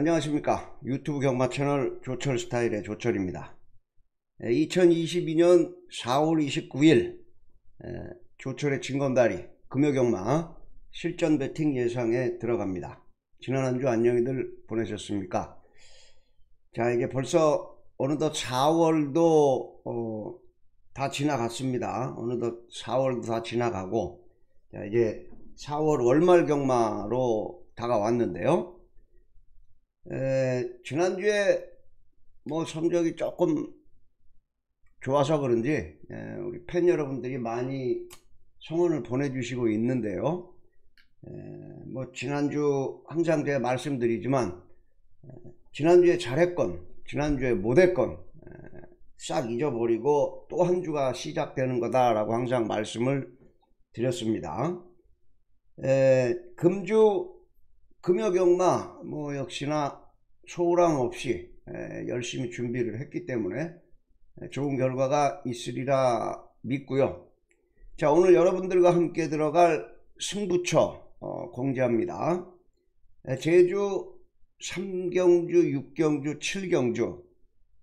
안녕하십니까. 유튜브 경마 채널 조철 스타일의 조철입니다. 2022년 4월 29일 조철의 진건다리 금요경마 실전 배팅 예상에 들어갑니다. 지난 한 주 안녕히들 보내셨습니까? 자 이게 벌써 어느덧 4월도 어, 다 지나갔습니다. 어느덧 4월도 다 지나가고 자 이제 4월 월말 경마로 다가왔는데요 에, 지난주에 뭐 성적이 조금 좋아서 그런지 에, 우리 팬 여러분들이 많이 성원을 보내주시고 있는데요. 에, 뭐 지난주 항상 제가 말씀드리지만 지난주에 잘했건 지난주에 못했건 싹 잊어버리고 또 한 주가 시작되는 거다라고 항상 말씀을 드렸습니다. 에, 금주 금요경마 뭐 역시나 소홀함 없이 열심히 준비를 했기 때문에 좋은 결과가 있으리라 믿고요. 자 오늘 여러분들과 함께 들어갈 승부처 어, 공지합니다. 제주 3경주, 6경주, 7경주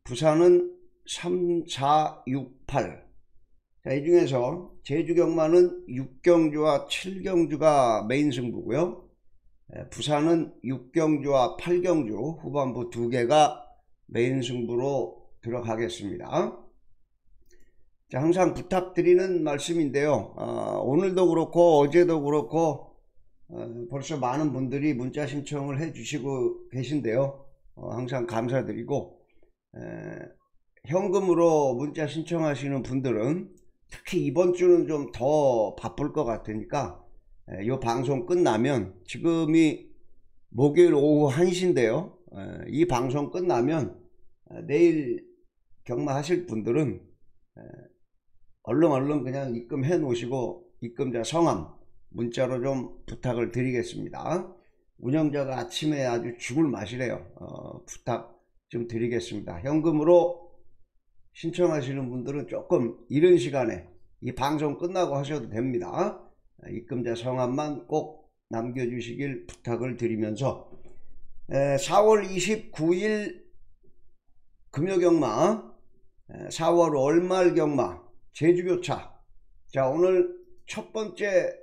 부산은 3, 4, 6, 8 자, 이 중에서 제주 경마는 6경주와 7경주가 메인 승부고요. 부산은 6경주와 8경주 후반부 두 개가 메인 승부로 들어가겠습니다. 자, 항상 부탁드리는 말씀인데요. 어, 오늘도 그렇고 어제도 그렇고 어, 벌써 많은 분들이 문자 신청을 해 주시고 계신데요. 어, 항상 감사드리고 에, 현금으로 문자 신청하시는 분들은 특히 이번 주는 좀 더 바쁠 것 같으니까 이 방송 끝나면 지금이 목요일 오후 1시인데요. 이 방송 끝나면 내일 경마하실 분들은 얼른 얼른 그냥 입금해 놓으시고 입금자 성함 문자로 좀 부탁을 드리겠습니다. 운영자가 아침에 아주 죽을 맛이래요. 어, 부탁 좀 드리겠습니다. 현금으로 신청하시는 분들은 조금 이른 시간에 이 방송 끝나고 하셔도 됩니다 입금자 성함만 꼭 남겨주시길 부탁을 드리면서 4월 29일 금요경마 4월 월말 경마 제주교차. 자 오늘 첫 번째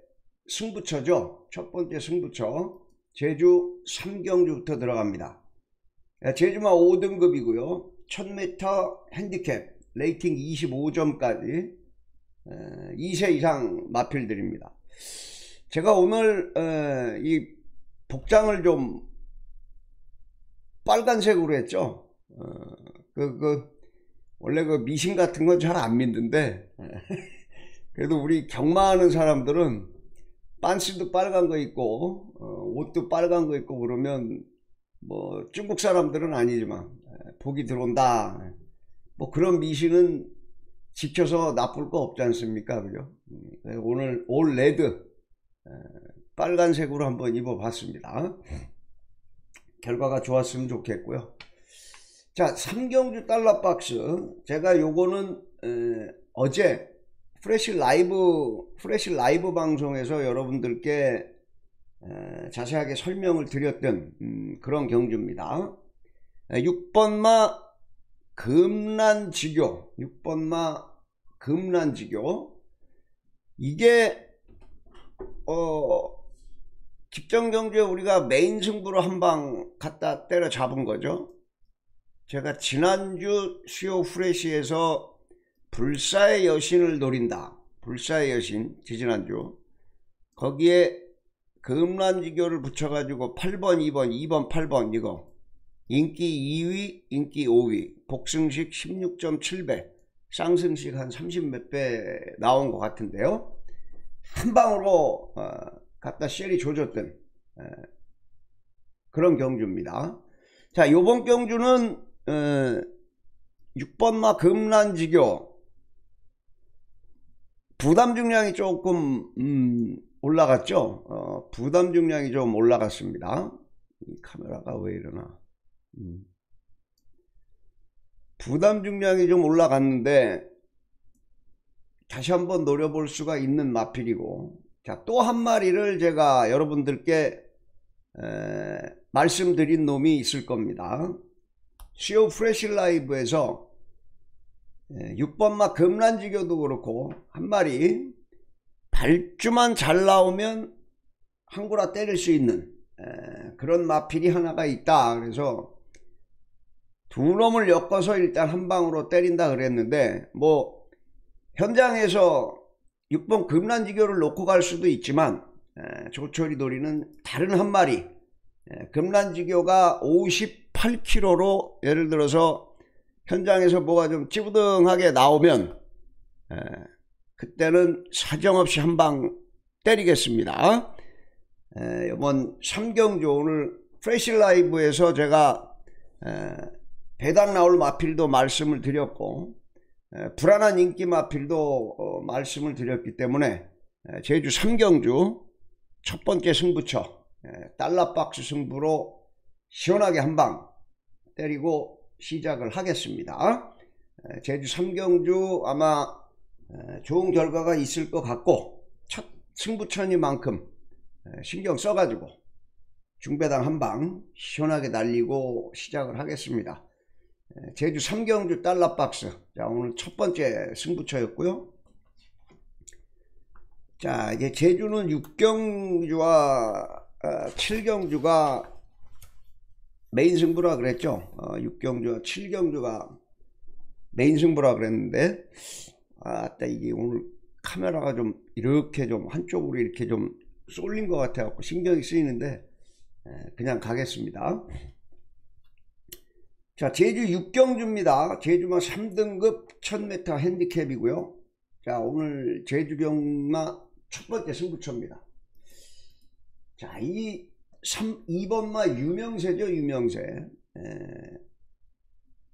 승부처죠? 첫 번째 승부처. 제주 3경주부터 들어갑니다. 제주마 5등급이고요. 1000m 핸디캡 rating 25점까지 2세 이상 마필 드립니다 제가 오늘 에, 이 복장을 좀 빨간색으로 했죠. 어, 그, 그 원래 그 미신 같은 건 잘 안 믿는데 그래도 우리 경마하는 사람들은 반스도 빨간 거 있고 어, 옷도 빨간 거 있고 그러면 뭐 중국 사람들은 아니지만 복이 들어온다. 뭐 그런 미신은 지켜서 나쁠 거 없지 않습니까? 그죠? 음, 오늘 올 레드 빨간색으로 한번 입어봤습니다. 결과가 좋았으면 좋겠고요. 자, 삼경주 달러 박스. 제가 요거는 에, 어제 fresh live fresh live 방송에서 여러분들께 에, 자세하게 설명을 드렸던 음, 그런 경주입니다. 6번마 금란지교 6번마 금란지교 이게 어, 집정 경주에 우리가 메인 승부로 한 방 갖다 때려 잡은 거죠. 제가 지난주 수요 후레시에서 불사의 여신을 노린다. 불사의 여신 지지난주 거기에 금란지교를 붙여가지고 8번 2번 2번 8번 이거 인기 2위 인기 5위 복승식 16.7배 쌍승식 한30 몇 배 나온 것 같은데요 한 방으로 어, 갖다 쉘이 조졌던 에, 그런 경주입니다. 자, 요번 경주는 에, 6번마 금란지교 부담 중량이 조금 음, 올라갔죠. 어, 부담 중량이 좀 올라갔습니다. 이 카메라가 왜 이러나. 음. 부담 중량이 좀 올라갔는데 다시 한번 노려볼 수가 있는 마필이고 자또 한 마리를 제가 여러분들께 에, 말씀드린 놈이 있을 겁니다. CO 프레시 라이브에서 6번마 예, 금란지교도 그렇고 한 마리 발주만 잘 나오면 한구라 때릴 수 있는 그런 마필이 하나가 있다. 그래서 두 놈을 엮어서 일단 한 방으로 때린다 그랬는데 뭐 현장에서 6번 금란지교를 놓고 갈 수도 있지만 조철이 도리는 다른 한 마리 금란지교가 58kg로 예를 들어서 현장에서 뭐가 좀 찌부등하게 나오면 그때는 사정없이 한 방 때리겠습니다. 이번 삼경주 오늘 프레시 라이브에서 제가 배당 나올 마필도 말씀을 드렸고 불안한 인기 마필도 어, 말씀을 드렸기 때문에 제주 삼경주 첫 번째 승부처 달러박스 승부로 시원하게 한 방 때리고 시작을 하겠습니다. 제주 삼경주 아마 좋은 결과가 있을 것 같고 첫 승부처니만큼 신경 써가지고 중배당 한 방 시원하게 날리고 시작을 하겠습니다. 제주 삼경주 달러박스 자 오늘 첫 번째 승부처였고요. 자 이제 제주는 6경주와 7경주가 어, 메인 승부라 그랬죠. 어, 6경주와 7경주가 메인 승부라 그랬는데 아따 이게 오늘 카메라가 좀 이렇게 좀 한쪽으로 이렇게 좀 쏠린 것 같아 갖고 신경이 쓰이는데 그냥 가겠습니다. 자 제주 6경주입니다. 제주마 3등급 1000m 핸디캡이고요. 자 오늘 제주 경마 첫 번째 승부처입니다. 자이 2번마 유명세죠 유명세 에,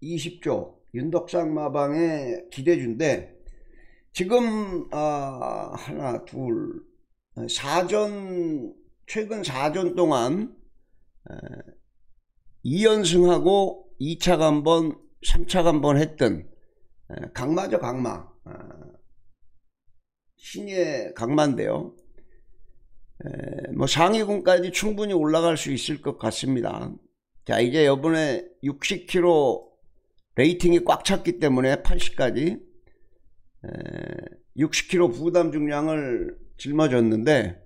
20조 윤덕상 마방의 기대주인데 지금 어, 하나 둘 4전 최근 4전 동안 에, 2연승하고 2차 간번 3차 간번 했던 에, 강마죠 강마 어, 신예 강마인데요 뭐 상위군까지 충분히 올라갈 수 있을 것 같습니다. 자 이제 이번에 60kg 레이팅이 꽉 찼기 때문에 80까지 60kg 부담 중량을 짊어졌는데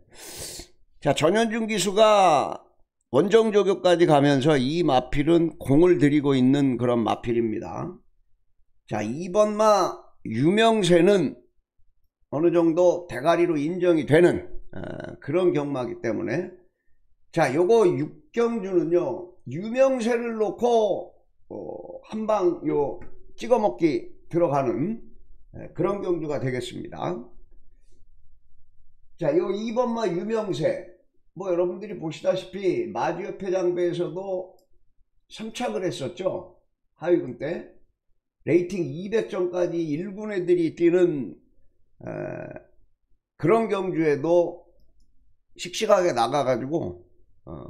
자 전현준 기수가 원정 조교까지 가면서 이 마필은 공을 들이고 있는 그런 마필입니다. 자 2번 마 유명세는 어느 정도 대가리로 인정이 되는 어, 그런 경마기 때문에. 자 요거 육경주는요 유명세를 놓고 어, 한방 요 찍어먹기 들어가는 그런 경주가 되겠습니다. 자 요 2번마 유명세 뭐 여러분들이 보시다시피 마주협회 장배에서도 3착을 했었죠 하위군 때 rating 200점까지 1군 애들이 뛰는 에, 그런 경주에도 씩씩하게 나가가지고 어,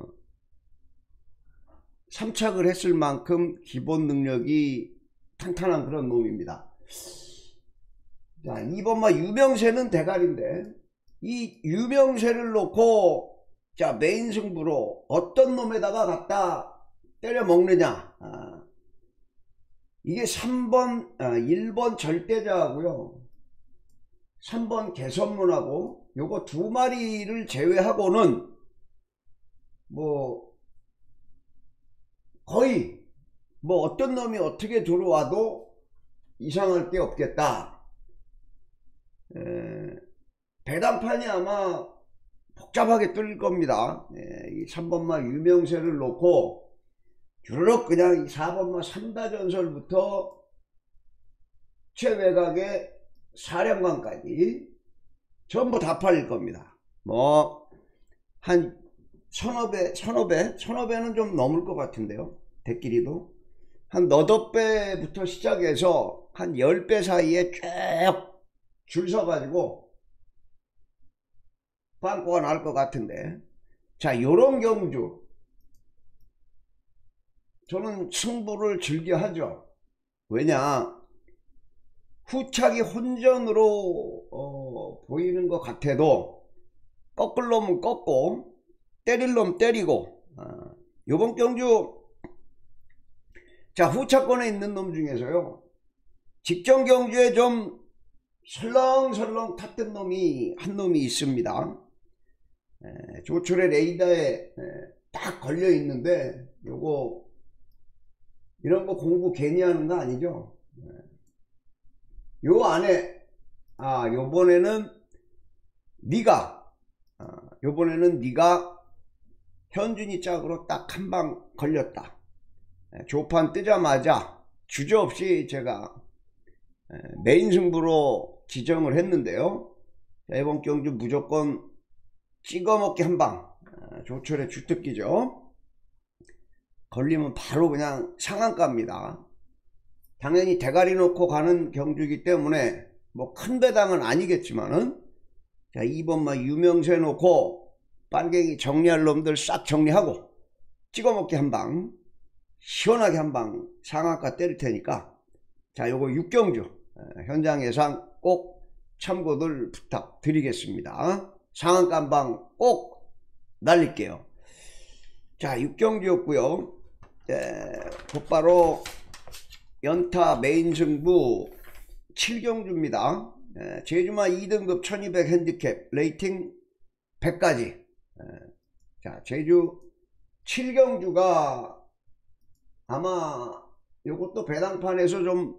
삼착을 했을 만큼 기본 능력이 탄탄한 그런 놈입니다. 자, 2번마 유명세는 대가리인데 이 유명세를 놓고 자 메인 승부로 어떤 놈에다가 갖다 때려 먹느냐 아, 이게 3번 아, 1번 절대자하고요 3번 개선문하고 요거 두 마리를 제외하고는 뭐 거의 뭐 어떤 놈이 어떻게 들어와도 이상할 게 없겠다. 에, 배당판이 아마 복잡하게 뚫릴 겁니다. 에, 이 3번마 유명세를 놓고 주르륵 그냥 이 4번마 3다 전설부터 최외곽의 사령관까지 전부 다 팔릴 겁니다. 뭐, 한, 서너 배, 서너 배? 서너 배는 좀 넘을 것 같은데요. 대끼리도. 한 너덟 배부터 시작해서 한 열 배 사이에 쭉 줄 서가지고 빵꾸가 날 것 같은데. 자, 요런 경주. 저는 승부를 즐겨 하죠. 왜냐, 후착이 혼전으로 어, 보이는 것 같아도 꺾을 놈은 꺾고 때릴 놈 때리고 어, 요번 경주 자 후차권에 있는 놈 중에서요 직전 경주에 좀 설렁설렁 탔던 놈이 한 놈이 있습니다 에, 조철의 레이더에 에, 딱 걸려 있는데 요거 이런 거 공부 괜히 하는 거 아니죠? 에, 요 안에 아 요번에는 네가 아, 요번에는 네가 현준이 짝으로 딱 한 방 걸렸다. 조판 뜨자마자 주저없이 제가 메인 승부로 지정을 했는데요. 이번 경주 무조건 찍어먹기 한방. 조철의 주특기죠. 걸리면 바로 그냥 상한가입니다. 당연히 대가리 놓고 가는 경주이기 때문에 뭐 큰 배당은 아니겠지만은 자 2번만 유명세 놓고 빨갱이 정리할 놈들 싹 정리하고 찍어먹기 한방. 시원하게 한방 상한가 때릴 테니까. 자 요거 6경주 현장 예상 꼭 참고들 부탁드리겠습니다 상한가 한방꼭 날릴게요. 자 6경주였고요. 곧바로 연타 메인 승부 7경주입니다. 제주마 2등급 1200 핸디캡 레이팅 100까지. 자 제주 7경주가 아마 요것도 배당판에서 좀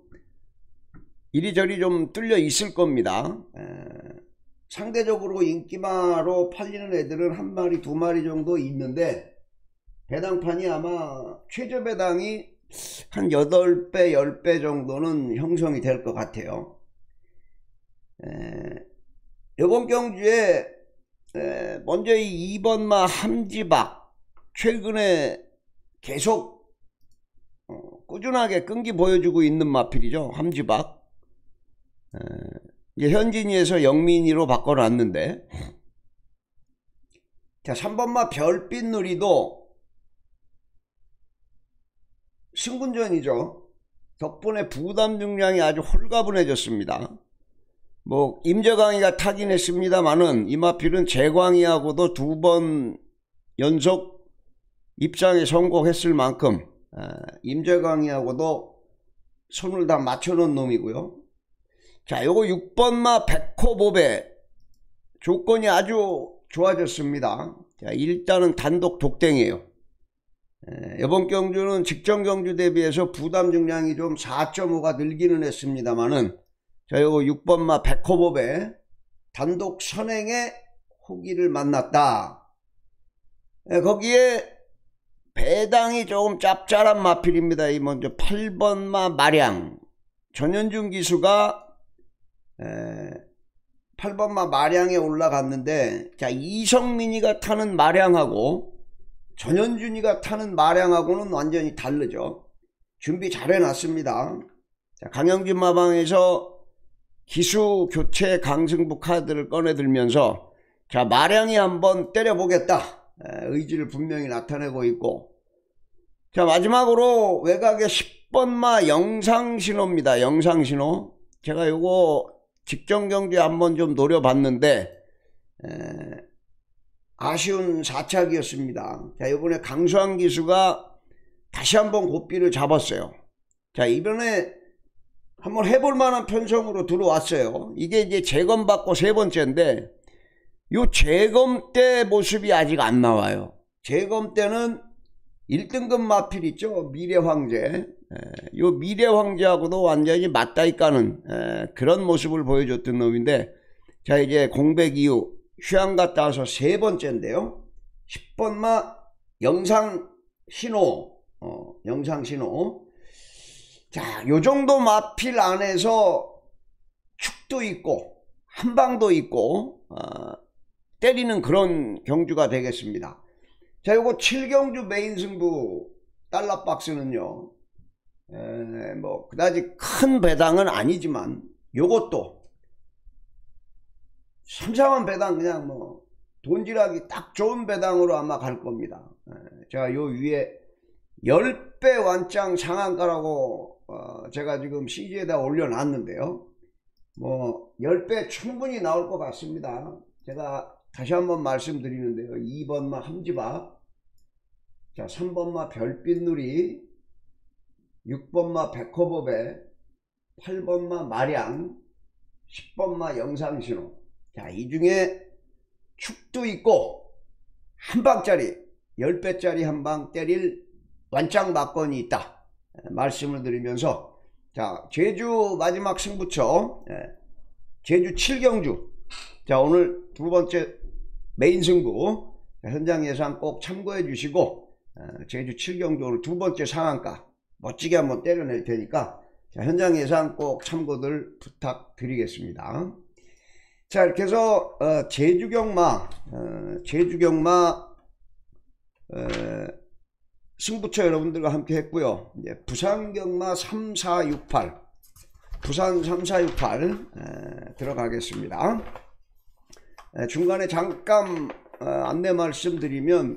이리저리 좀 뚫려 있을 겁니다. 에, 상대적으로 인기마로 팔리는 애들은 한 마리 두 마리 정도 있는데 배당판이 아마 최저 배당이 한 8배 10배 정도는 형성이 될 것 같아요. 에, 이번 경주에 에, 먼저 이 2번마 함지박 최근에 계속 어, 꾸준하게 끈기 보여주고 있는 마필이죠 함지박. 에, 현진이에서 영민이로 바꿔놨는데. 자 3번마 별빛 누리도 승군전이죠. 덕분에 부담 중량이 아주 홀가분해졌습니다. 뭐 임재광이가 타긴 했습니다만은 이마필은 재광이하고도 두 번 연속 입장에 성공했을 만큼 임재광이하고도 손을 다 맞춰놓은 놈이고요 자 요거 6번마 백호보배 조건이 아주 좋아졌습니다 자 일단은 단독 독땡이에요 이번 경주는 직전 경주 대비해서 부담 중량이 좀 4.5가 늘기는 했습니다만은 자, 요거 6번마 백호법에 단독 선행의 후기를 만났다. 예, 거기에 배당이 조금 짭짤한 마필입니다. 이 먼저 8번마 마량. 전현준 기수가 에, 8번마 마량에 올라갔는데 자 이성민이가 타는 마량하고 전현준이가 타는 마량하고는 완전히 다르죠. 준비 잘 해놨습니다. 자, 강영진 마방에서 기수 교체 강승부 카드를 꺼내들면서 자 마량이 한번 때려보겠다 의지를 분명히 나타내고 있고 자 마지막으로 외곽의 10번마 영상신호입니다 영상신호 제가 요거 직전 경기 한번 좀 노려봤는데 에, 아쉬운 4착이었습니다 자 이번에 강수환 기수가 다시 한번 고삐를 잡았어요 자 이번에 한번 해볼 만한 편성으로 들어왔어요. 이게 이제 재검 받고 세 번째인데 요 재검 때 모습이 아직 안 나와요. 재검 때는 1등급 마필 있죠. 미래 황제. 요 미래 황제하고도 완전히 맞다이 까는 그런 모습을 보여줬던 놈인데 자 이제 공백 이후 휴양 갔다 와서 세 번째인데요. 10번마 영상 신호 어, 영상 신호 자, 요 정도 마필 안에서 축도 있고 한방도 있고 어, 때리는 그런 경주가 되겠습니다. 자, 요거 7경주 메인 승부 달러 박스는요. 에, 뭐 그다지 큰 배당은 아니지만 요것도 삼삼한 배당 그냥 뭐 돈질하기 딱 좋은 배당으로 아마 갈 겁니다. 에, 제가 요 위에 10배 완짱 상한가라고 어, 제가 지금 CG에다 올려놨는데요. 뭐 10배 충분히 나올 것 같습니다. 제가 다시 한번 말씀드리는데요. 2번만 함지바 자 3번마 별빛누리 6번마 백호법에 8번마 마량 10번마 영상신호. 자 이 중에 축도 있고 한 방짜리 10배짜리 한 방 때릴 완짱 막건이 있다. 말씀을 드리면서 자 제주 마지막 승부처 제주 7경주. 자 오늘 두 번째 메인 승부. 현장 예상 꼭 참고해 주시고 제주 7경주 오늘 두 번째 상한가 멋지게 한번 때려낼 테니까 자, 현장 예상 꼭 참고들 부탁드리겠습니다. 자 이렇게 해서 어, 제주경마 어, 제주경마 어, 승부처 여러분들과 함께 했고요. 이제 부산경마 3468 부산 3468 에, 들어가겠습니다. 에, 중간에 잠깐 어, 안내 말씀드리면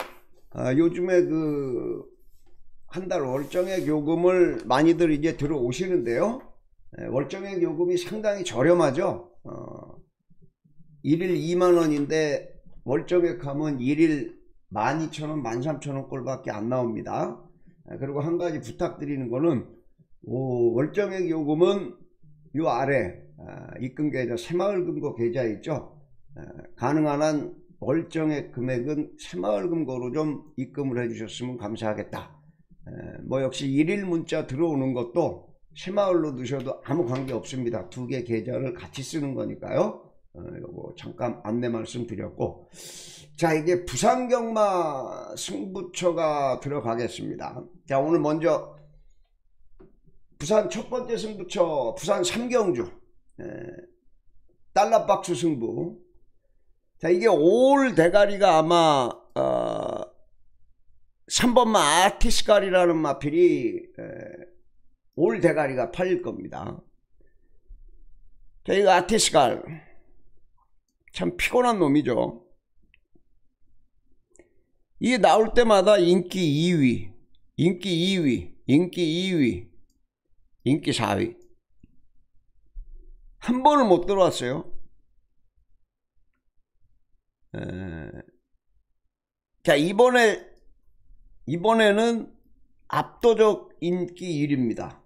어, 요즘에 그 한 달 월정액 요금을 많이들 이제 들어오시는데요. 에, 월정액 요금이 상당히 저렴하죠. 어, 1일 2만원인데 월정액 하면 1일 12,000원, 13,000원 꼴밖에 안 나옵니다. 그리고 한 가지 부탁드리는 거는 오, 월정액 요금은 요 아래 아, 입금 계좌 새마을금고 계좌 있죠. 아, 가능한 한 월정액 금액은 새마을금고로 좀 입금을 해주셨으면 감사하겠다. 뭐 역시 1일 문자 들어오는 것도 새마을로 넣으셔도 아무 관계 없습니다. 두 개 계좌를 같이 쓰는 거니까요. 어, 요거 잠깐 안내 말씀드렸고 자 이게 부산경마 승부처가 들어가겠습니다 자 오늘 먼저 부산 첫 번째 승부처 부산 삼경주 에, 달러박스 승부 자 이게 올 대가리가 아마 어, 3번마 아티스칼이라는 마필이 에, 올 대가리가 팔릴 겁니다 자 이거 아티스칼 참 피곤한 놈이죠 이게 나올 때마다 인기 2위, 인기 2위, 인기 2위, 인기 4위. 한 번을 못 들어왔어요. 에... 자, 이번에, 이번에는 압도적 인기 1위입니다.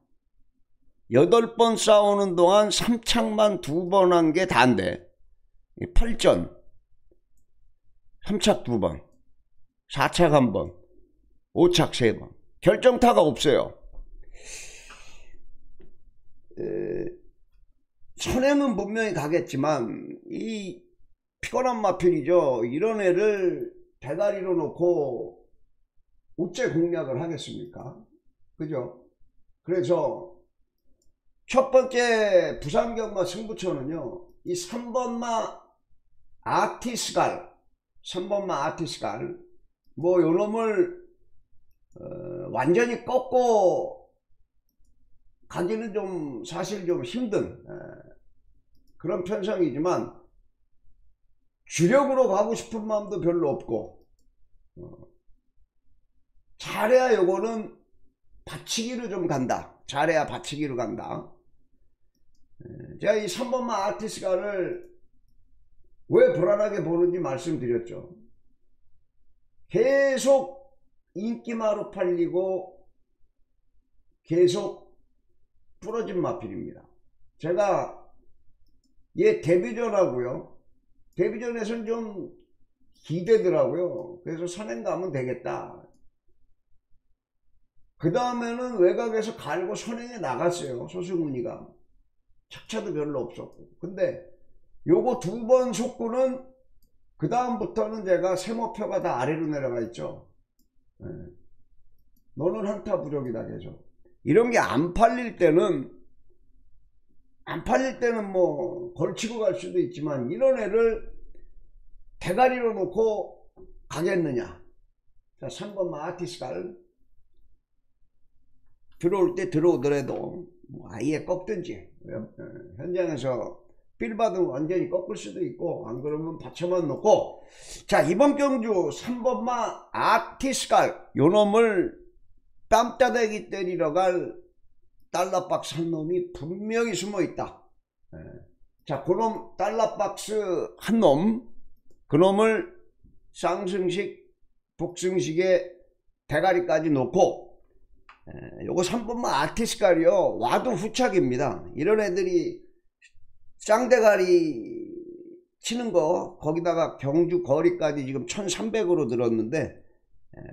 8번 싸우는 동안 3착만 두번한 게 다인데, 8전, 3착 두 번. 4착 한 번, 5착 세 번. 결정타가 없어요. 에, 선행은 분명히 가겠지만 이 피곤한 마필이죠. 이런 애를 대가리로 놓고 어째 공략을 하겠습니까? 그죠? 그래서 첫 번째 부산경마 승부처는요. 이 3번마 아티스갈 3번마 아티스갈 뭐 요놈을 어, 완전히 꺾고 가기는 좀 사실 좀 힘든 에, 그런 편성이지만 주력으로 가고 싶은 마음도 별로 없고 어, 잘해야 요거는 받치기로 좀 간다 잘해야 받치기로 간다 에, 제가 이 3번마 아티스가를 왜 불안하게 보는지 말씀드렸죠 계속 인기마로 팔리고 계속 부러진 마필입니다. 제가 얘 데뷔전하고요. 데뷔전에서는 좀 기대더라고요. 그래서 선행 가면 되겠다. 그 다음에는 외곽에서 갈고 선행에 나갔어요. 소승문이가. 착차도 별로 없었고. 근데 요거 두 번 속구는 그 다음부터는 제가 세모표가 다 아래로 내려가 있죠. 네. 너는 한타 부족이다 계속. 이런 게 안 팔릴 때는 안 팔릴 때는 뭐 걸치고 갈 수도 있지만 이런 애를 대가리로 놓고 가겠느냐. 자 3번만 아티스갈 들어올 때 들어오더라도 뭐 아예 꺾든지 어, 현장에서 필 받으면 완전히 꺾을 수도 있고 안 그러면 받쳐만 놓고 자 이번 경주 3번마 아티스칼 요놈을 뺨따대기 때리러 갈 달러박스 한 놈이 분명히 숨어 있다 예. 자 그놈 달러박스 한 놈 그놈을 쌍승식 복승식에 대가리까지 놓고 에, 요거 3번마 아티스깔이요. 와도 후착입니다. 이런 애들이 쌍대가리 치는 거 거기다가 경주 거리까지 지금 1300으로 들었는데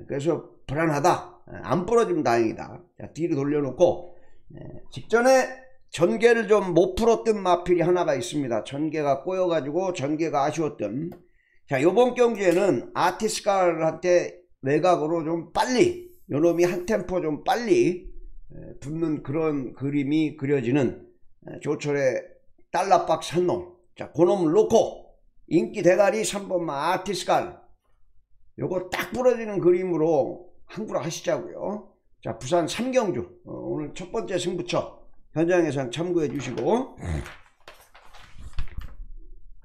그래서 불안하다. 안 부러지면 다행이다. 자, 뒤로 돌려놓고 직전에 전개를 좀 못 풀었던 마필이 하나가 있습니다. 전개가 꼬여가지고 전개가 아쉬웠던. 자 요번 경기에는 아티스칼한테 외곽으로 좀 빨리 요놈이 한 템포 좀 빨리 붙는 그런 그림이 그려지는 조철의 달러박스 한놈. 자 그놈을 놓고 인기 대가리 3번마 아티스칼. 요거 딱 부러지는 그림으로 한 구라 하시자고요. 자 부산 삼경주. 어, 오늘 첫 번째 승부처. 현장에서 참고해 주시고.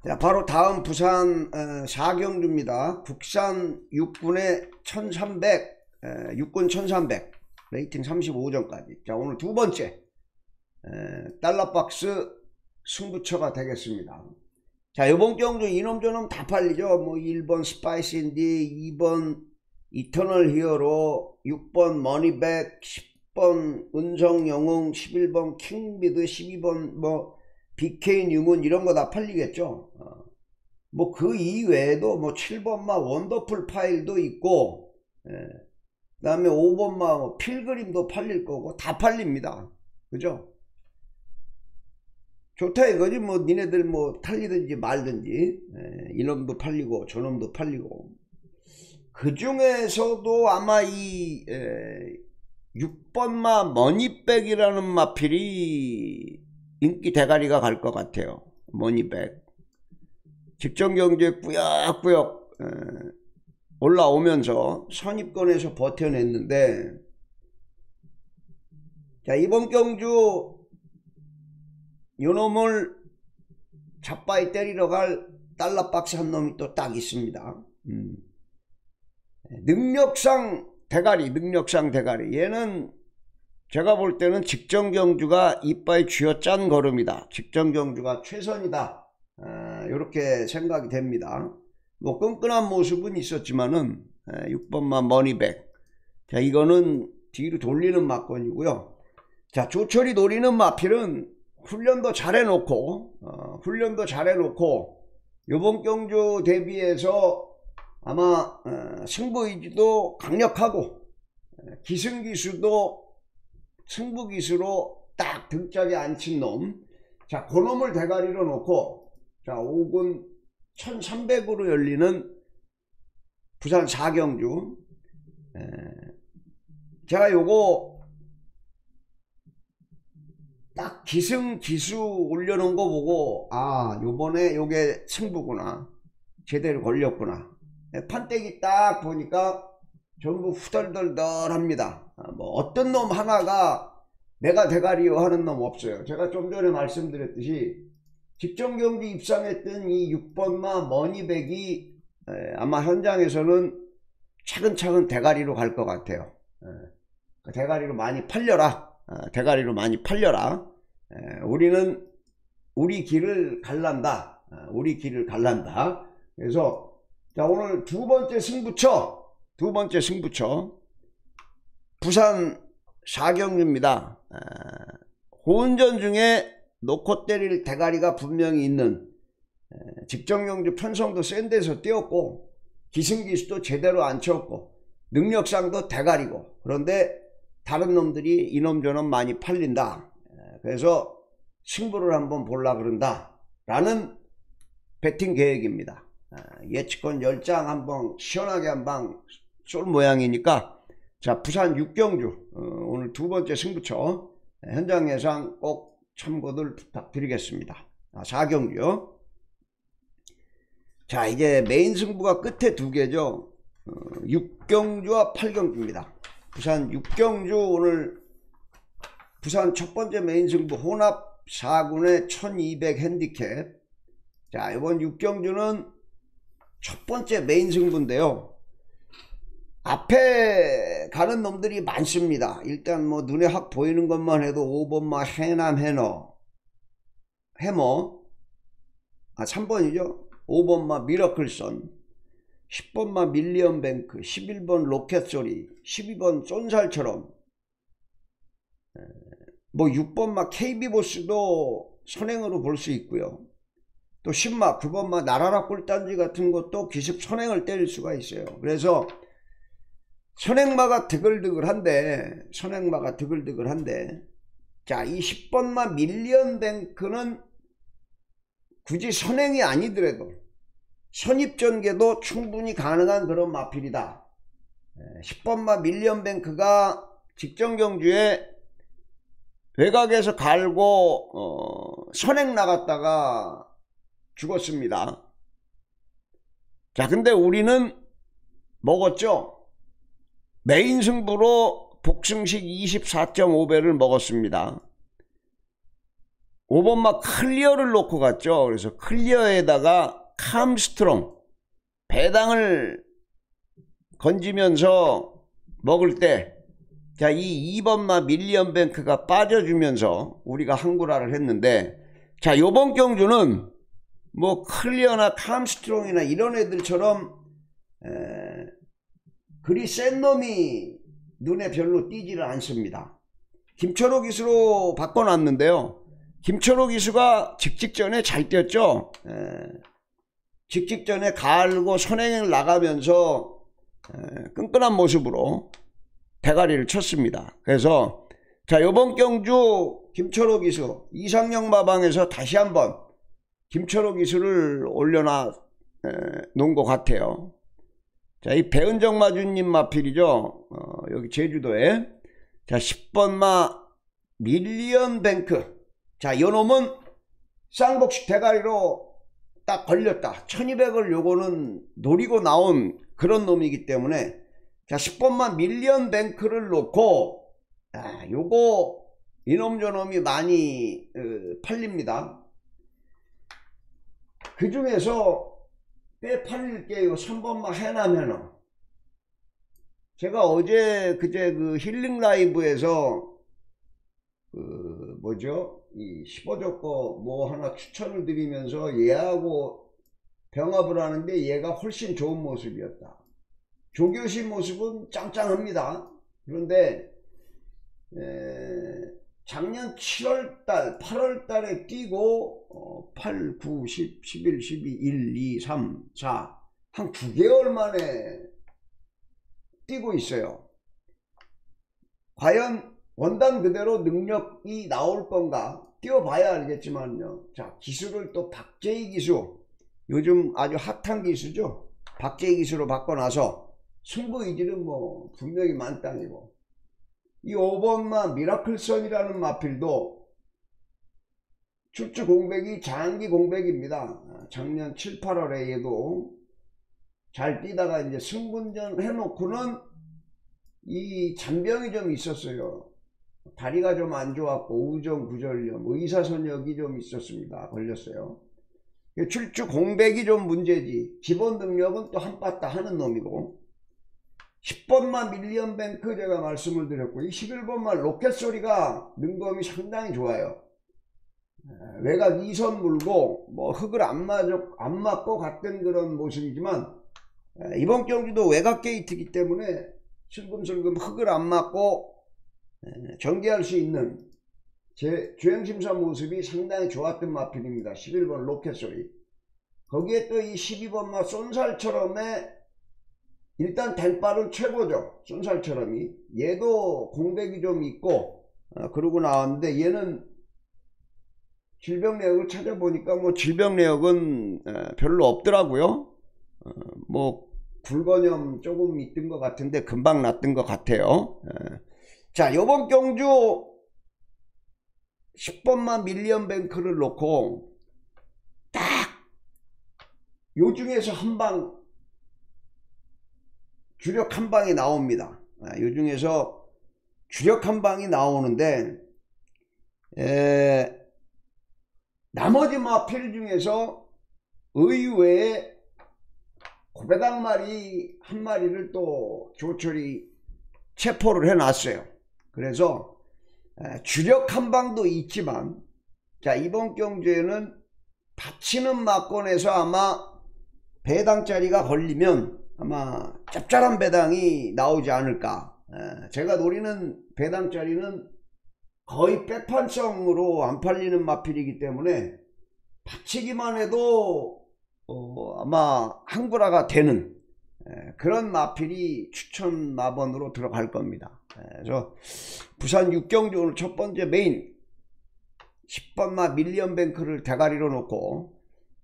자 바로 다음 부산 어, 사경주입니다. 국산 육군의 1300 에, 육군 1300 레이팅 35점까지 자 오늘 두 번째 에, 달러박스 승부처가 되겠습니다 자 요번 경주 이놈저놈 다 팔리죠 뭐 1번 스파이스인디 2번 이터널 히어로 6번 머니백 10번 은성영웅 11번 킹비드 12번 뭐 BK 뉴문 이런 거 다 팔리겠죠 어. 뭐그 이외에도 뭐 7번마 원더풀 파일도 있고 예. 그 다음에 5번마 뭐 필그림도 팔릴 거고 다 팔립니다. 그죠? 좋다 이거지. 뭐 니네들 뭐 팔리든지 말든지. 에, 이놈도 팔리고 저놈도 팔리고. 그 중에서도 아마 이 에, 6번마 머니백이라는 마필이 인기 대가리가 갈 것 같아요. 머니백. 직전 경주에 꾸역꾸역 에, 올라오면서 선입권에서 버텨냈는데 자 이번 경주 요놈을 자빠이 때리러 갈 달러박스 한 놈이 또 딱 있습니다. 음. 능력상 대가리 능력상 대가리 얘는 제가 볼 때는 직전 경주가 이빨 쥐어짠 걸음이다. 직전 경주가 최선이다. 아, 이렇게 생각이 됩니다. 뭐 끈끈한 모습은 있었지만은 6번만 머니백 자 이거는 뒤로 돌리는 막건이고요. 자 조철이 노리는 마필은 훈련도 잘 해놓고 어, 훈련도 잘 해놓고 요번 경주 대비해서 아마 어, 승부의지도 강력하고 기승기수도 승부기수로 딱 등짝에 앉힌 놈. 자, 그 놈을 대가리로 놓고 자, 5군 1300으로 열리는 부산 사경주. 에, 제가 요거 딱 기승 기수 올려놓은 거 보고 아 요번에 요게 승부구나. 제대로 걸렸구나. 판때기 딱 보니까 전부 후덜덜덜합니다. 아, 뭐 어떤 놈 하나가 내가 대가리요 하는 놈 없어요. 제가 좀 전에 말씀드렸듯이 직전 경기 입상했던 이 6번마 머니백이 아마 현장에서는 차근차근 대가리로 갈 것 같아요. 그 대가리로 많이 팔려라. 어, 대가리로 많이 팔려라. 우리는 우리 길을 갈란다. 어, 우리 길을 갈란다. 그래서 자 오늘 두 번째 승부처 두 번째 승부처. 부산 사경입니다. 호운전 중에 놓고 때릴 대가리가 분명히 있는 직정경주 편성도 센 데서 뛰었고 기승기수도 제대로 안 쳤고 능력상도 대가리고 그런데 다른 놈들이 이놈 저놈 많이 팔린다. 그래서 승부를 한번 볼라 그런다. 라는 배팅 계획입니다. 아, 예측권 10장 한번 시원하게 한 방 쏠 모양이니까 자 부산 육경주 어, 오늘 두 번째 승부처 현장 예상 꼭 참고들 부탁드리겠습니다. 아, 4경주요. 자 이제 메인 승부가 끝에 두 개죠. 어, 6경주와 8경주입니다. 부산 육경주 오늘 부산 첫 번째 메인 승부 혼합 4군의 1200 핸디캡 자 이번 육경주는 첫 번째 메인 승부인데요 앞에 가는 놈들이 많습니다. 일단 뭐 눈에 확 보이는 것만 해도 5번마 해남 해너 해머. 아 3번이죠? 5번마 미러클선 10번마 밀리언뱅크. 11번 로켓소리. 12번 쏜살처럼. 뭐 6번마 KB보스도 선행으로 볼 수 있고요. 또 10마 9번마 나라라 꿀단지 같은 것도 기습 선행을 때릴 수가 있어요. 그래서 선행마가 드글드글한데 선행마가 드글드글한데 자 이 10번마 밀리언뱅크는 굳이 선행이 아니더라도 선입전개도 충분히 가능한 그런 마필이다. 10번마 밀리언뱅크가 직전경주에 외곽에서 갈고 어, 선행 나갔다가 죽었습니다. 자 근데 우리는 먹었죠. 메인 승부로 복승식 24.5배를 먹었습니다. 5번마 클리어를 놓고 갔죠. 그래서 클리어에다가 캄스트롱 배당을 건지면서 먹을 때 자, 이 2번마 밀리언뱅크가 빠져주면서 우리가 한 구라를 했는데 자, 요번 경주는 뭐 클리어나 캄스트롱이나 이런 애들처럼 에, 그리 센 놈이 눈에 별로 띄지를 않습니다. 김철호 기수로 바꿔놨는데요. 김철호 기수가 직직전에 잘 뛰었죠. 에, 직직전에 갈고 선행을 나가면서 끈끈한 모습으로 대가리를 쳤습니다. 그래서 자 이번 경주 김철호 기수 이상영 마방에서 다시 한번 김철호 기수를 올려놔 놓은 것 같아요. 자, 이 배은정 마주님 마필이죠. 어, 여기 제주도에. 자, 10번 마 밀리언 뱅크. 자, 요 놈은 쌍복식 대가리로 딱 걸렸다. 1200을 요거는 노리고 나온 그런 놈이기 때문에 자 10번마 밀리언 뱅크를 놓고 아, 요거 이놈 저놈이 많이 어, 팔립니다. 그 중에서 꽤 팔릴 게요 3번만 해나면은 제가 어제 그제 그 힐링 라이브에서 그 뭐죠 이 15조 거뭐 하나 추천을 드리면서 얘하고 병합을 하는데 얘가 훨씬 좋은 모습이었다. 조교시 모습은 짱짱합니다. 그런데 에, 작년 7월달 8월달에 뛰고 어, 8, 9, 10, 11, 12, 1, 2, 3, 4 한 9개월 만에 뛰고 있어요. 과연 원단 그대로 능력이 나올 건가? 뛰어봐야 알겠지만요. 자 기술을 또 박재희 기수 요즘 아주 핫한 기수죠? 박재희 기수로 바꿔놔서 승부 의지는 뭐 분명히 만땅이고 이 5번마 미라클선이라는 마필도 출주 공백이 장기 공백입니다 작년 7, 8월에 얘도 잘 뛰다가 이제 승분전 해놓고는 이 잔병이 좀 있었어요 다리가 좀 안 좋았고 우정 구절염 의사선역이 좀 있었습니다. 걸렸어요. 출주 공백이 좀 문제지 기본 능력은 또 한바따 하는 놈이고 10번마 밀리언뱅크 제가 말씀을 드렸고 이 11번마 로켓 소리가 능검이 상당히 좋아요. 외곽 2선 물고 뭐 흙을 안, 맞아, 안 맞고 갔던 그런 모습이지만 이번 경기도 외곽 게이트이기 때문에 슬금슬금 흙을 안 맞고 전개할 수 있는 제 주행심사 모습이 상당히 좋았던 마필입니다. 11번 로켓 소리. 거기에 또 이 12번마 쏜살처럼의 일단 델바는 최고죠. 쏜살처럼이. 얘도 공백이 좀 있고 어, 그러고 나왔는데 얘는 질병 내역을 찾아보니까 뭐 질병 내역은 어, 별로 없더라고요. 어, 뭐 굴건염 조금 있던 것 같은데 금방 났던 것 같아요. 에. 자, 요번 경주 10번만 밀리언 뱅크를 놓고 딱 요 중에서 한방 주력 한 방이 나옵니다. 아, 요 중에서 주력 한 방이 나오는데 에, 나머지 마필 중에서 의외에 고배당 마리 한 마리를 또 조철이 체포를 해놨어요. 그래서 주력 한 방도 있지만 자 이번 경주에는 받치는 막권에서 아마 배당짜리가 걸리면 아마 짭짤한 배당이 나오지 않을까 에, 제가 노리는 배당 자리는 거의 백판성으로 안 팔리는 마필이기 때문에 받치기만 해도 어, 아마 항불화가 되는 에, 그런 마필이 추천 마번으로 들어갈 겁니다. 그래서 부산 육경주 오늘 첫 번째 메인 10번마 밀리언뱅크를 대가리로 놓고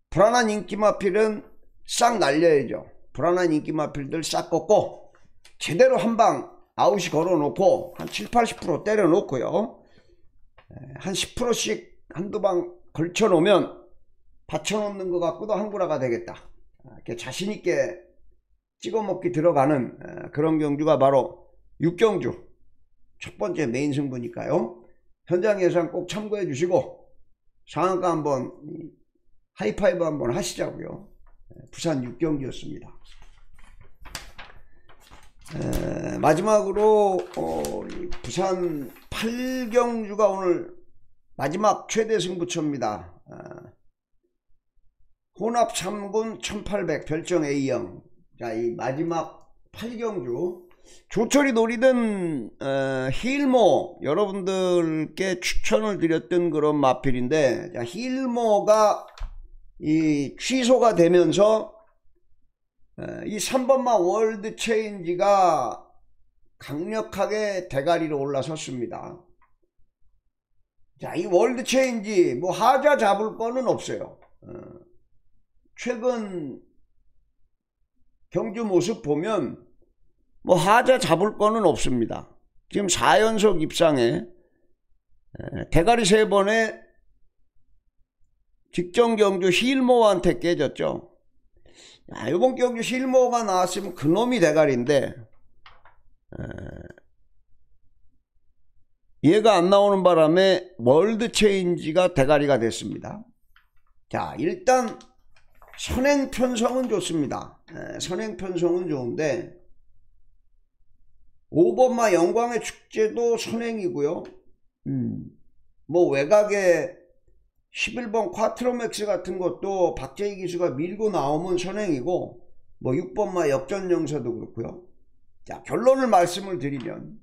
불안한 인기 마필은 싹 날려야죠. 불안한 인기 마필들 싹 꺾고 제대로 한 방 아웃이 걸어 놓고 한 7, 80% 때려 놓고요. 한 10%씩 한두 방 걸쳐 놓으면 받쳐놓는 것 같고도 항구라가 되겠다. 이렇게 자신있게 찍어먹기 들어가는 그런 경주가 바로 육경주 첫 번째 메인 승부니까요. 현장 예상 꼭 참고해 주시고 상한가 한번 하이파이브 한번 하시자고요. 부산 육경주였습니다. 에, 마지막으로 어, 부산 8경주가 오늘 마지막 최대 승부처입니다. 어, 혼합 3군 1800 별정 A형 자이 마지막 8경주 조철이 노리던 어, 힐모 여러분들께 추천을 드렸던 그런 마필인데 자, 힐모가 이 취소가 되면서 어, 이 3번마 월드 체인지가 강력하게 대가리로 올라섰습니다. 자, 이 월드 체인지 뭐 하자 잡을 거는 없어요. 어, 최근 경주 모습 보면 뭐 하자 잡을 거는 없습니다. 지금 4연속 입상에 대가리 세 번에 직전 경주 힐모한테 깨졌죠. 야, 이번 경주 힐모가 나왔으면 그놈이 대가리인데 얘가 안 나오는 바람에 월드 체인지가 대가리가 됐습니다. 자 일단 선행 편성은 좋습니다. 선행 편성은 좋은데 5번마 영광의 축제도 선행이고요. 음, 뭐 외곽에 11번 콰트로맥스 같은 것도 박재희 기수가 밀고 나오면 선행이고 뭐 6번마 역전영서도 그렇고요. 자 결론을 말씀을 드리면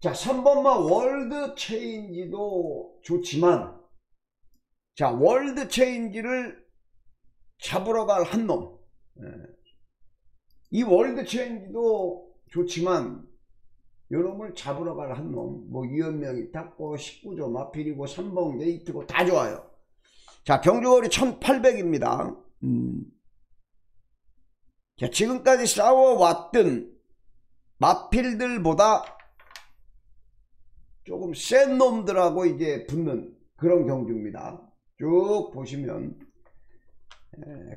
자 3번마 월드 체인지도 좋지만 자 월드 체인지를 잡으러 갈 한놈 예. 이 월드 체인지도 좋지만 요놈을 잡으러 갈 한 놈 뭐 유현명이 탔고 19조 마필이고 3번 게이트고 다 좋아요. 자 경주거리 1800입니다. 음. 자 지금까지 싸워왔던 마필들보다 조금 센 놈들하고 이제 붙는 그런 경주입니다. 쭉 보시면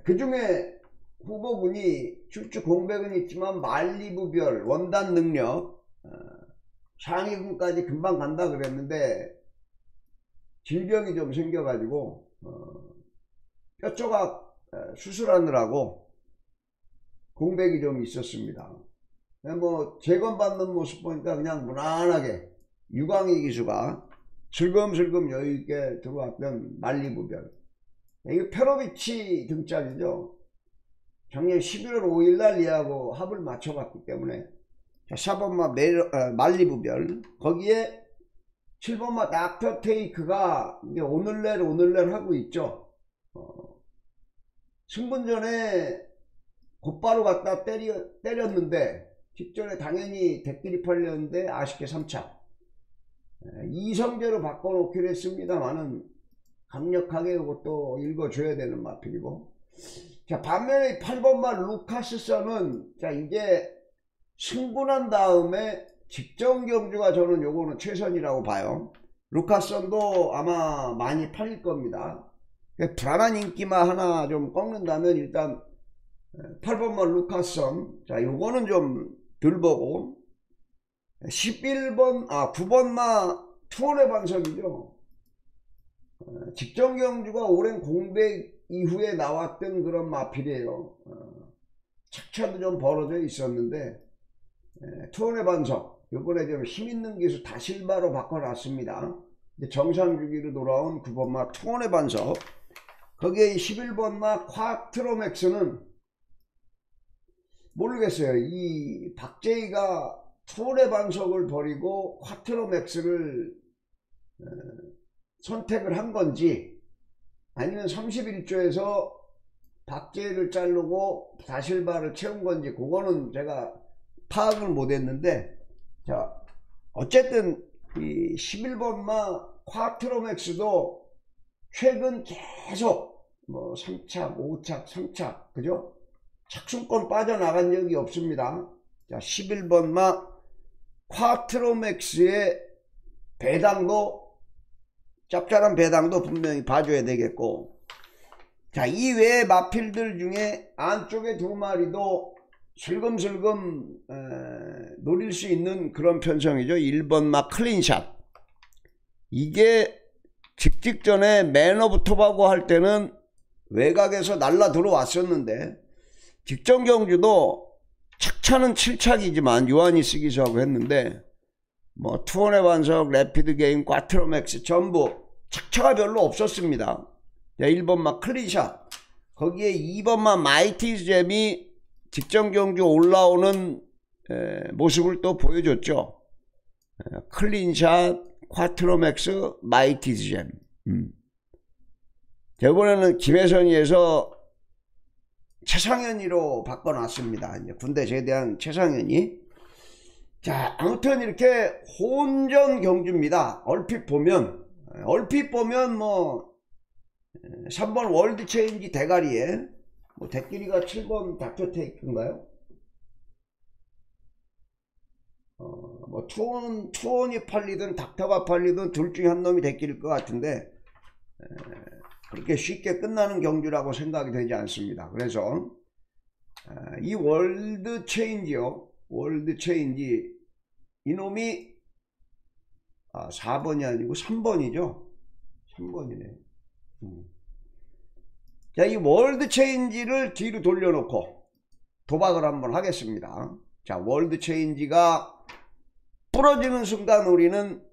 그 중에 후보군이 출주 공백은 있지만 만리부별 원단 능력 어, 상위군까지 금방 간다 그랬는데 질병이 좀 생겨가지고 어, 뼈조각 어, 수술하느라고 공백이 좀 있었습니다. 뭐 재건받는 모습 보니까 그냥 무난하게 유광희 기수가 슬금슬금 여유있게 들어왔던 만리부별 이거 페로비치 등짝이죠. 작년 11월 5일 날 얘하고 합을 맞춰봤기 때문에 4번마 어, 말리부별. 거기에 7번마 닥터 테이크가 이제 오늘날 오늘날 하고 있죠. 어, 승분 전에 곧바로 갖다 때려, 때렸는데 직전에 당연히 댓글이 팔렸는데 아쉽게 3차. 이성재로 바꿔놓기로 했습니다만은 강력하게 이것도 읽어줘야 되는 마필이고. 자 반면에 8번만 루카스선은 자 이제 승분한 다음에 직전 경주가 저는 요거는 최선이라고 봐요. 루카스선도 아마 많이 팔릴 겁니다. 불안한 인기만 하나 좀 꺾는다면 일단 8번만 루카스선. 자 요거는 좀 덜 보고. 11번 아 9번마 투혼의 반석이죠. 어, 직전 경주가 오랜 공백 이후에 나왔던 그런 마필이에요. 어, 착차도 좀 벌어져 있었는데 투혼의 반석 이번에 좀 힘있는 기수 다실바로 바꿔놨습니다. 정상 주기로 돌아온 9번마 투혼의 반석 거기에 11번마 콰트로맥스는 모르겠어요. 이 박재희가 투혼의 반석을 버리고 콰트로맥스를 어, 선택을 한 건지 아니면 31조에서 박재희를 자르고 다실바를 채운 건지 그거는 제가 파악을 못했는데 자 어쨌든 이 11번마 콰트로맥스도 최근 계속 뭐 3착, 5착, 3착 그죠? 착순권 빠져나간 적이 없습니다. 자 11번마 콰트로맥스의 배당도 짭짤한 배당도 분명히 봐줘야 되겠고 자 이외의 마필들 중에 안쪽에 두 마리도 슬금슬금 에, 노릴 수 있는 그런 편성이죠. 1번마 클린샷 이게 직직전에 맨 오브 톱하고 할 때는 외곽에서 날라 들어왔었는데 직전 경주도 착차는 7착이지만 요한이 쓰기서 하고 했는데 뭐 투혼의 반석, 래피드 게임, 콰트로맥스 전부 착차가 별로 없었습니다. 1번마 클린샷 거기에 2번마 마이티 잼이 직전 경주 올라오는 에, 모습을 또 보여줬죠. 에, 클린샷, 콰트로맥스, 마이티잼. 음. 이번에는 김혜선이에서 최상현이로 바꿔놨습니다. 이제 군대 제대한 최상현이. 자, 아무튼 이렇게 혼전 경주입니다. 얼핏 보면, 얼핏 보면 뭐, 3번 월드 체인지 대가리에, 뭐, 대끼리가 7번 닥터 테이크인가요? 어, 뭐, 투혼, 투혼이 팔리든 닥터가 팔리든 둘 중에 한 놈이 대끼릴 것 같은데, 에, 그렇게 쉽게 끝나는 경주라고 생각이 되지 않습니다. 그래서 아, 이 월드 체인지요. 월드 체인지 이놈이 아, 4번이 아니고 3번이죠. 3번이네. 음. 자, 이 월드 체인지를 뒤로 돌려놓고 도박을 한번 하겠습니다. 자, 월드 체인지가 부러지는 순간 우리는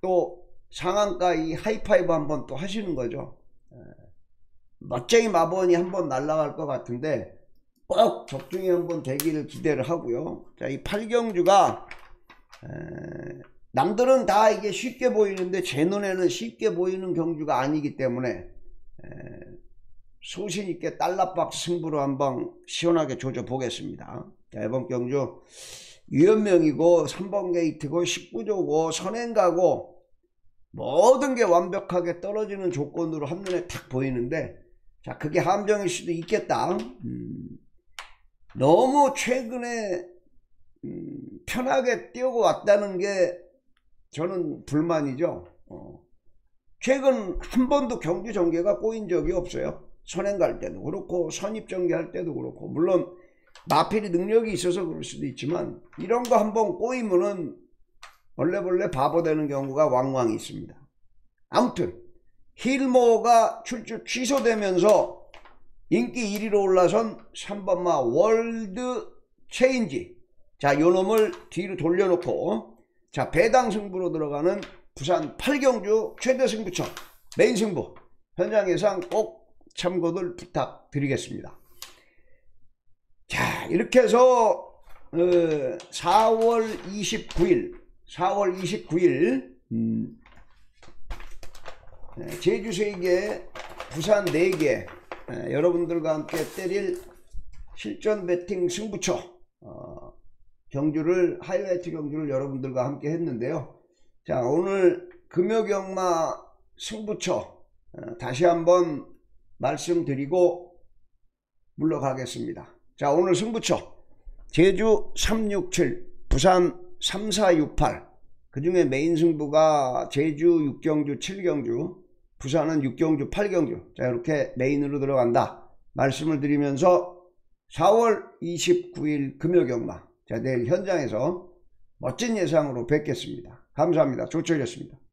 또 상한가 이 하이파이브 한번 또 하시는 거죠. 멋쟁이 마번이 한번 날아갈 것 같은데 꼭 적중에 한번 되기를 기대를 하고요. 자, 이 팔경주가 에, 남들은 다 이게 쉽게 보이는데 제 눈에는 쉽게 보이는 경주가 아니기 때문에 에, 소신 있게 달러박스 승부로 한번 시원하게 조져 보겠습니다. 자, 이번 경주 유연명이고 3번 게이트고 19조고 선행가고 모든 게 완벽하게 떨어지는 조건으로 한눈에 탁 보이는데 자 그게 함정일 수도 있겠다 음, 너무 최근에 음, 편하게 뛰고 왔다는 게 저는 불만이죠 어. 최근 한 번도 경주 전개가 꼬인 적이 없어요 선행 갈 때도 그렇고 선입 전개할 때도 그렇고 물론 마필이 능력이 있어서 그럴 수도 있지만 이런 거 한번 꼬이면은 벌레벌레 바보 되는 경우가 왕왕 있습니다. 아무튼 힐모가 출주 취소되면서 인기 1위로 올라선 3번마 월드 체인지. 자 요놈을 뒤로 돌려놓고 자 배당 승부로 들어가는 부산 8경주 최대 승부처 메인 승부. 현장 예상 꼭 참고들 부탁드리겠습니다 자 이렇게 해서 어, 4월 29일 4월 29일 음, 네, 제주 3개, 부산 4개 여러분들과 함께 때릴 실전 배팅 승부처 어, 경주를 하이라이트 경주를 여러분들과 함께 했는데요. 자 오늘 금요경마 승부처 어, 다시 한번 말씀드리고 물러가겠습니다. 자 오늘 승부처. 제주 367 부산 3468 그 중에 메인 승부가 제주 6경주 7경주 부산은 6경주 8경주. 자 이렇게 메인으로 들어간다. 말씀을 드리면서 4월 29일 금요경마. 자 내일 현장에서 멋진 예상으로 뵙겠습니다. 감사합니다. 조철이었습니다